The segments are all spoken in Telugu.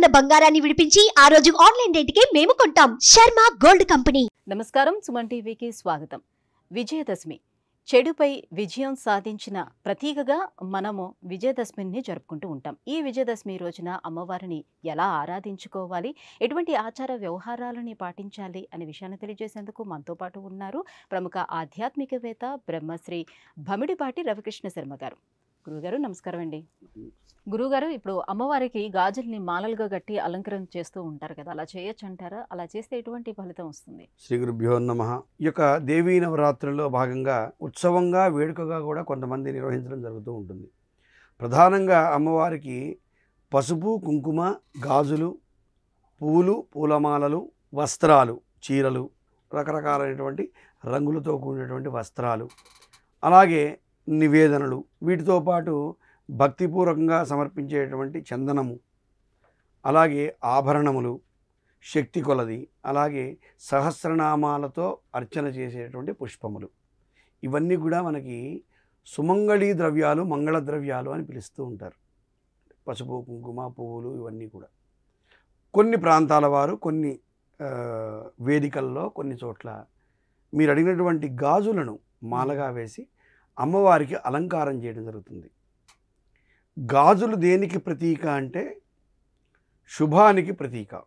ఉన్న బంగారాన్ని విడిపించి ఆ రోజు ఆన్లైన్ రేటుకే మేము కొంటాం. Sharma gold company. నమస్కారం సుమన్ టీవీకి స్వాగతం. విజయదశమి. చెడుపై విజయం సాధించిన ప్రతీకగా మనము విజయదశమిని జరుపుకుంటూ ఉంటాం. ఈ విజయదశమి రోజున అమ్మవారిని ఎలా ఆరాధించుకోవాలి? ఎటువంటి ఆచార వ్యవహారాలని పాటించాలి అనే విషయాన్ని తెలియజేసేందుకు మనతో పాటు ఉన్నారు ప్రముఖ ఆధ్యాత్మికవేత్త బ్రహ్మశ్రీ భమిడిపాటి రవికృష్ణ శర్మ గారు. గురుగారు నమస్కారం. అండి గురుగారు ఇప్పుడు అమ్మవారికి గాజుల్ని మాలలుగా కట్టి అలంకరణ చేస్తూ ఉంటారు కదా అలా చేయొచ్చు అంటారా అలా చేస్తే ఎటువంటి ఫలితం వస్తుంది? శ్రీ గురుభ్యో నమ. ఈ యొక్క దేవీ నవరాత్రుల్లో భాగంగా ఉత్సవంగా వేడుకగా కూడా కొంతమంది నిర్వహించడం జరుగుతూ ఉంటుంది. ప్రధానంగా అమ్మవారికి పసుపు కుంకుమ గాజులు పువ్వులు పూలమాలలు వస్త్రాలు చీరలు రకరకాలైనటువంటి రంగులతో కూడినటువంటి వస్త్రాలు. అలాగే నివేదనలు. వీటితో పాటు భక్తిపూర్వకంగా సమర్పించేటువంటి చందనము అలాగే ఆభరణములు శక్తి కొలది అలాగే సహస్రనామాలతో అర్చన చేసేటువంటి పుష్పములు. ఇవన్నీ కూడా మనకి సుమంగళీ ద్రవ్యాలు మంగళ ద్రవ్యాలు అని పిలుస్తూ ఉంటారు. పసుపు కుంకుమ పువ్వులు ఇవన్నీ కూడా. కొన్ని ప్రాంతాల వారు కొన్ని వేదికల్లో కొన్ని చోట్ల మీరు అడిగినటువంటి గాజులను మాలగా వేసి అమ్మవారికి అలంకారం చేయడం జరుగుతుంది. గాజులు దేనికి ప్రతీక అంటే శుభానికి ప్రతీక.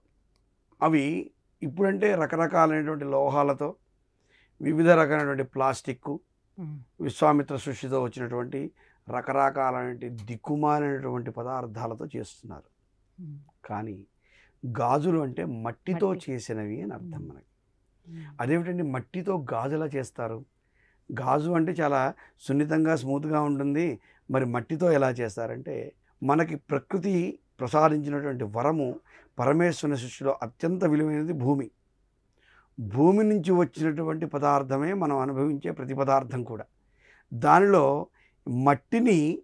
అవి ఇప్పుడంటే రకరకాలైనటువంటి లోహాలతో వివిధ రకాలైనటువంటి ప్లాస్టిక్ విశ్వామిత్ర సృష్టితో వచ్చినటువంటి రకరకాలైనటువంటి దిక్కుమాలినటువంటి పదార్థాలతో చేస్తున్నారు. కానీ గాజులు అంటే మట్టితో మట్టి. చేసినవి అని అర్థం. మనకి. అదేమిటండి మట్టితో గాజులా చేస్తారు? గాజు అంటే చాలా సున్నితంగా స్మూత్గా ఉంటుంది. మరి మట్టితో ఎలా చేస్తారంటే మనకి ప్రకృతి ప్రసాదించినటువంటి వరము పరమేశ్వరుని సృష్టిలో అత్యంత విలువైనది భూమి. భూమి నుంచి వచ్చినటువంటి పదార్థమే మనం అనుభవించే ప్రతి పదార్థం కూడా. దానిలో మట్టిని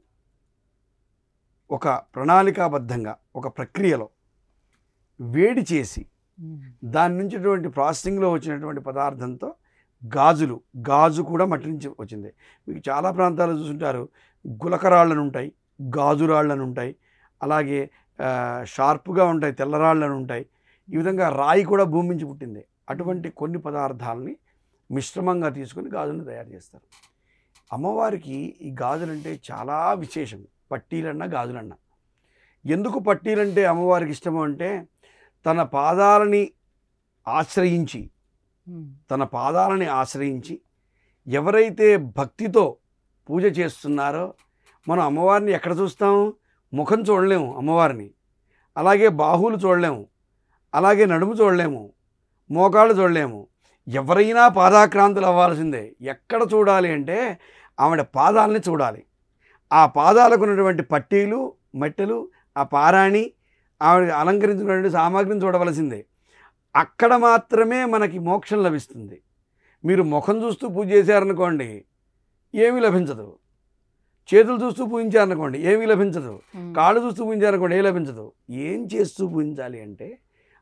ఒక ప్రణాళికాబద్ధంగా ఒక ప్రక్రియలో వేడి చేసి దాని నుంచి ప్రాసెసింగ్లో వచ్చినటువంటి పదార్థంతో గాజులు గాజు కూడా మట్టి నుంచి వచ్చింది. మీకు చాలా ప్రాంతాలు చూసుంటారు గులకరాళ్ళను ఉంటాయి గాజురాళ్ళను ఉంటాయి అలాగే షార్ప్గా ఉంటాయి తెల్లరాళ్ళను ఉంటాయి ఈ విధంగా రాయి కూడా భూమి నుంచి పుట్టింది. అటువంటి కొన్ని పదార్థాలని మిశ్రమంగా తీసుకొని గాజులను తయారు చేస్తారు. అమ్మవారికి ఈ గాజులంటే చాలా విశేషం. పట్టీలన్నా గాజులన్నా. ఎందుకు పట్టీలంటే అమ్మవారికి ఇష్టము అంటే తన పాదాలని ఆశ్రయించి తన పాదాలని ఆశ్రయించి ఎవరైతే భక్తితో పూజ చేస్తున్నారో మనం అమ్మవారిని ఎక్కడ చూస్తాం? ముఖం చూడలేము అమ్మవారిని. అలాగే బాహువులు చూడలేము. అలాగే నడుము చూడలేము. మోకాళ్ళు చూడలేము. ఎవరైనా పాదాక్రాంతులు అవ్వాల్సిందే. ఎక్కడ చూడాలి అంటే ఆవిడ పాదాలని చూడాలి. ఆ పాదాలకు ఉన్నటువంటి పట్టీలు మట్టెలు ఆ పారాణి ఆవిడ అలంకరించినటువంటి సామాగ్రిని చూడవలసిందే. అక్కడ మాత్రమే మనకి మోక్షం లభిస్తుంది. మీరు ముఖం చూస్తూ పూజ చేశారనుకోండి ఏమీ లభించదు. చేతులు చూస్తూ పూజించారనుకోండి ఏమీ లభించదు. కాళ్ళు చూస్తూ పూజించారనుకోండి ఏమీ లభించదు. ఏం చేస్తూ పూజించాలి అంటే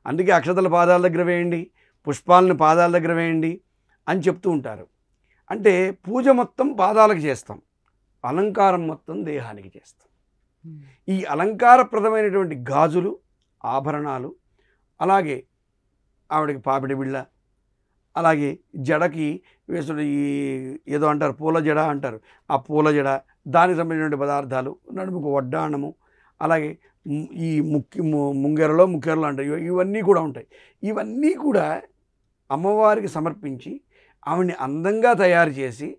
అందుకే అక్షతల పాదాల దగ్గర వేయండి పుష్పాలను పాదాల దగ్గర వేయండి అని చెప్తూ ఉంటారు. అంటే పూజ మొత్తం పాదాలకు చేస్తాం. అలంకారం మొత్తం దేహానికి చేస్తాం. ఈ అలంకారప్రదమైనటువంటి గాజులు ఆభరణాలు అలాగే ఆవిడకి పాపిడి బిళ్ళ. అలాగే జడకి వేసుడు ఈ ఏదో అంటారు పూల జడ అంటారు. ఆ పూల జడ దానికి సంబంధించినటువంటి పదార్థాలు నడుముకు వడ్డాణము అలాగే ఈ ముక్కి ముంగెరలో ముక్కెరలో అంటారు ఇవ- ఇవన్నీ కూడా ఉంటాయి. ఇవన్నీ కూడా అమ్మవారికి సమర్పించి ఆవిడ్ని అందంగా తయారు చేసి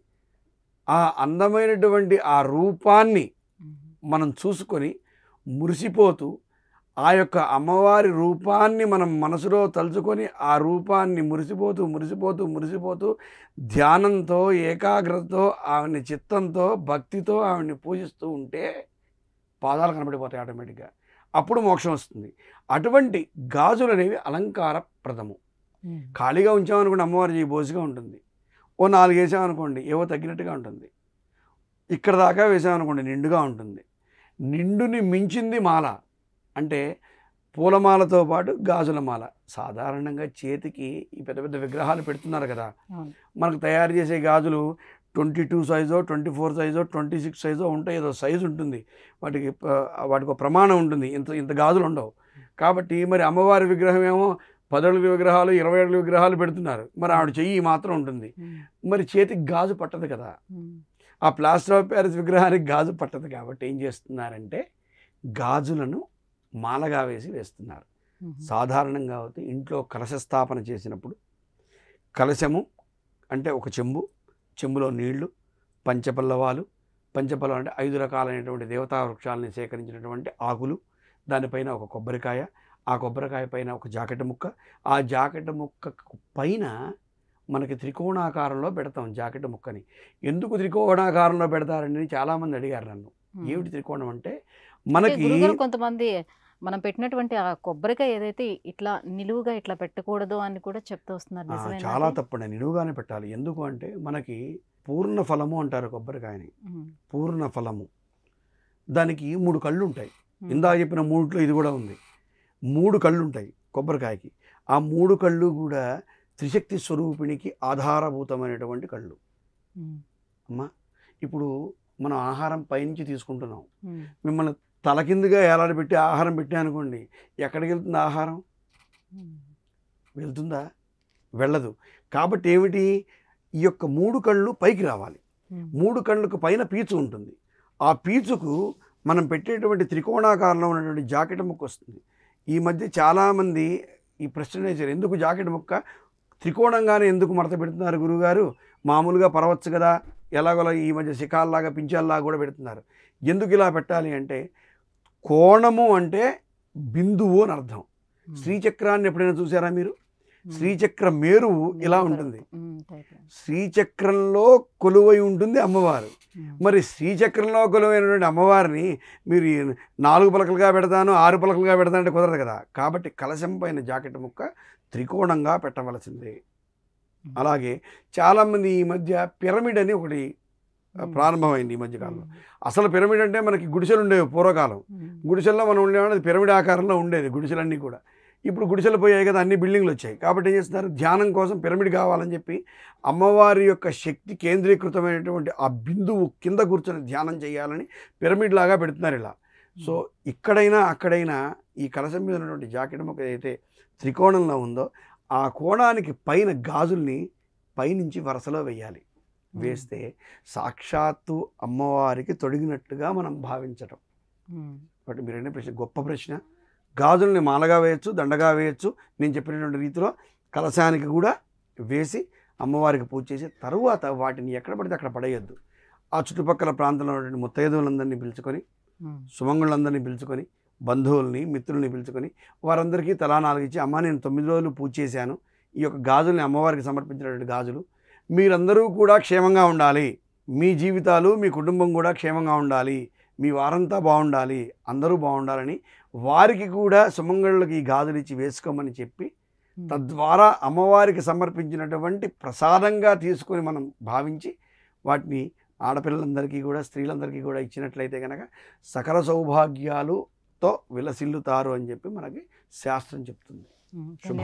ఆ అందమైనటువంటి ఆ రూపాన్ని మనం చూసుకొని మురిసిపోతూ ఆ యొక్క అమ్మవారి రూపాన్ని మనం మనసులో తలుచుకొని ఆ రూపాన్ని మురిసిపోతూ మురిసిపోతూ మురిసిపోతూ ధ్యానంతో ఏకాగ్రతతో ఆవిడ్ని చిత్తంతో భక్తితో ఆవిడ్ని పూజిస్తూ ఉంటే పాదాలు కనబడిపోతాయి ఆటోమేటిక్గా. అప్పుడు మోక్షం వస్తుంది. అటువంటి గాజులు అనేవి అలంకారప్రదము ఖాళీగా ఉంచామనుకోండి అమ్మవారి బోసిగా ఉంటుంది. ఓ నాలుగు వేసామనుకోండి ఏవో తగ్గినట్టుగా ఉంటుంది. ఇక్కడ దాకా వేసామనుకోండి నిండుగా ఉంటుంది. నిండుని మించింది మాల. అంటే పూలమాలతో పాటు గాజుల మాల. సాధారణంగా చేతికి ఈ పెద్ద పెద్ద విగ్రహాలు పెడుతున్నారు కదా. మనకు తయారు చేసే గాజులు ట్వంటీ టూ సైజో ట్వంటీ ఫోర్ సైజో ట్వంటీ సిక్స్ సైజో ఉంటాయి. ఏదో సైజు ఉంటుంది. వాటికి వాటికి ఒక ప్రమాణం ఉంటుంది. ఇంత ఇంత గాజులు ఉండవు. కాబట్టి మరి అమ్మవారి విగ్రహం ఏమో పదడుల విగ్రహాలు ఇరవై ఏళ్ళ విగ్రహాలు పెడుతున్నారు. మరి ఆవిడ చెయ్యి మాత్రం ఉంటుంది. మరి చేతికి గాజు పట్టదు కదా. ఆ ప్లాస్టర్ ఆఫ్ ప్యారిస్ విగ్రహానికి గాజు పట్టదు కాబట్టి ఏం చేస్తున్నారంటే గాజులను మాలగా వేసి వేస్తున్నారు. సాధారణంగా అయితే ఇంట్లో కలశ స్థాపన చేసినప్పుడు కలశము అంటే ఒక చెంబు చెంబులో నీళ్ళు పంచపల్లవాలు పంచపల్లవం అంటే ఐదు రకాలైనటువంటి దేవతా వృక్షాలని సేకరించినటువంటి ఆకులు దానిపైన ఒక కొబ్బరికాయ ఆ కొబ్బరికాయ పైన ఒక జాకెట్ ముక్క ఆ జాకెట్ ముక్క పైన మనకి త్రికోణాకారంలో పెడతాం జాకెట్ ముక్కని. ఎందుకు త్రికోణాకారంలో పెడతారని చాలామంది అడిగారు నన్ను. ఏమిటి త్రికోణం అంటే మనకి కొంతమంది మనం పెట్టినటువంటి ఆ కొబ్బరికాయ ఏదైతే ఇట్లా నిలువుగా ఇట్లా పెట్టకూడదు అని కూడా చెప్తూ వస్తున్నారు. చాలా? తప్పండి. నిలువుగానే పెట్టాలి. ఎందుకు అంటే మనకి పూర్ణ ఫలము అంటారు కొబ్బరికాయని. పూర్ణ ఫలము. దానికి మూడు కళ్ళు ఉంటాయి ఇందా చెప్పిన మూడిట్లో ఇది కూడా ఉంది. మూడు కళ్ళు ఉంటాయి కొబ్బరికాయకి. ఆ మూడు కళ్ళు కూడా త్రిశక్తి స్వరూపిణికి ఆధారభూతమైనటువంటి కళ్ళు. అమ్మా! ఇప్పుడు మనం ఆహారం పైనుంచి తీసుకుంటున్నాం. మిమ్మల్ని తలకిందుగా ఏలాడబెట్టి ఆహారం పెట్టా అనుకోండి ఎక్కడికి వెళ్తుంది ఆహారం? వెళ్తుందా? వెళ్ళదు. కాబట్టి ఏమిటి? ఈ యొక్క మూడు కళ్ళు పైకి రావాలి. మూడు కళ్ళకు పైన పీచు ఉంటుంది. ఆ పీచుకు మనం పెట్టేటువంటి త్రికోణాకారంలో ఉన్నటువంటి జాకెట్ ముక్క వస్తుంది. ఈ మధ్య చాలామంది ఈ ప్రశ్న వేశారు ఎందుకు జాకెట్ ముక్క? త్రికోణంగానే ఎందుకు మడత పెడుతున్నారు గురుగారు? మామూలుగా పరవచ్చు కదా? ఎలాగోలా ఈ మధ్య శిఖాల్లాగా పించాల్లాగా కూడా పెడుతున్నారు. ఎందుకు ఇలా పెట్టాలి అంటే కోణము అంటే బిందువు అని అర్థం. శ్రీచక్రాన్ని ఎప్పుడైనా చూసారా మీరు? శ్రీచక్ర మేరువు ఇలా ఉంటుంది. శ్రీచక్రంలో కొలువై ఉంటుంది అమ్మవారు. మరి శ్రీచక్రంలో కొలువైనటువంటి అమ్మవారిని మీరు నాలుగు పలకలుగా పెడతాను ఆరు పలకలుగా పెడతాను అంటే కుదరదు కదా. కాబట్టి కలశం పైన జాకెట్ ముక్క త్రికోణంగా పెట్టవలసిందే. అలాగే చాలామంది ఈ మధ్య పిరమిడ్ అని ఒకటి ప్రారంభమైంది ఈ మధ్యకాలంలో అసలు పిరమిడ్ అంటే మనకి గుడిసెలు ఉండేవి పూర్వకాలం. గుడిసెల్లో మనం ఉండేవాడు అది పిరమిడ్ ఆకారంలో ఉండేది గుడిసెలన్నీ కూడా. ఇప్పుడు గుడిసెలు పోయాయి కదా అన్ని బిల్డింగ్లు వచ్చాయి. కాబట్టి ఏం చేస్తున్నారు? ధ్యానం కోసం పిరమిడ్ కావాలని చెప్పి అమ్మవారి యొక్క శక్తి కేంద్రీకృతమైనటువంటి ఆ బిందువు కింద కూర్చొని ధ్యానం చేయాలని పిరమిడ్ లాగా పెడుతున్నారు ఇలా. సో ఇక్కడైనా అక్కడైనా ఈ కలశం మీద ఉన్నటువంటి జాకెట్ ముక్క ఏదైతే త్రికోణంలో ఉందో ఆ కోణానికి పైన గాజుల్ని పైనుంచి వరుసలో వేయాలి. వేస్తే సాక్షాత్తు అమ్మవారికి తొడిగినట్టుగా మనం భావించటం. కాబట్టి మీరు అనే ప్రశ్న గొప్ప ప్రశ్న. గాజుల్ని మాలగా వేయచ్చు దండగా వేయచ్చు. నేను చెప్పినటువంటి రీతిలో కలశానికి కూడా వేసి అమ్మవారికి పూజ చేసి తరువాత వాటిని ఎక్కడ పడితే అక్కడ పడేయద్దు. ఆ చుట్టుపక్కల ప్రాంతంలో ఉన్నటువంటి ముత్తైదువులందరినీ పిలుచుకొని సుమంగులందరినీ పిలుచుకొని బంధువుల్ని మిత్రుల్ని పిలుచుకొని వారందరికీ తలా నాలుగు ఇచ్చి అమ్మ నేను తొమ్మిది రోజులు పూజ చేశాను. ఈ యొక్క గాజుల్ని అమ్మవారికి సమర్పించినటువంటి గాజులు మీరందరూ కూడా క్షేమంగా ఉండాలి. మీ జీవితాలు మీ కుటుంబం కూడా క్షేమంగా ఉండాలి. మీ వారంతా బాగుండాలి. అందరూ బాగుండాలని వారికి కూడా సుమంగళులకి ఈ గాజులు ఇచ్చి వేసుకోమని చెప్పి తద్వారా అమ్మవారికి సమర్పించినటువంటి ప్రసాదంగా తీసుకొని మనం భావించి వాటిని ఆడపిల్లలందరికీ కూడా స్త్రీలందరికీ కూడా ఇచ్చినట్లయితే కనుక సకల సౌభాగ్యాలుతో విలసిల్లుతారు అని చెప్పి మనకి శాస్త్రం చెప్తుంది. శుభం.